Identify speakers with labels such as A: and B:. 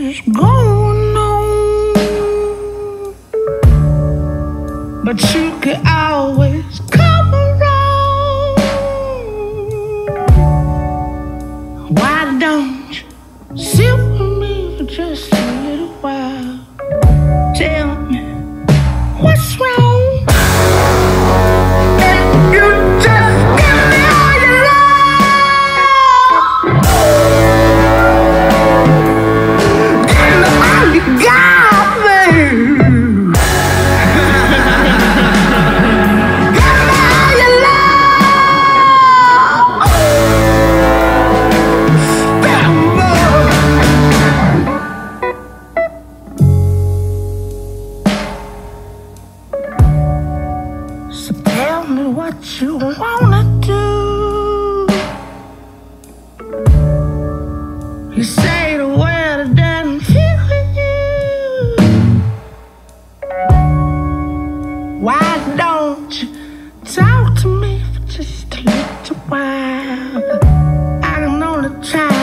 A: is going on. But you could always come around. Why don't you sit with me for just a little while? Tell me. what you wanna do. You say the word I didn't feel you. Why don't you talk to me for just a little while? I can only try.